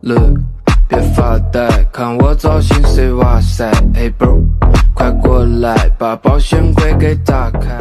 Look，别发呆，看我造型谁哇塞，Hey bro，快过来，把保险柜给打开。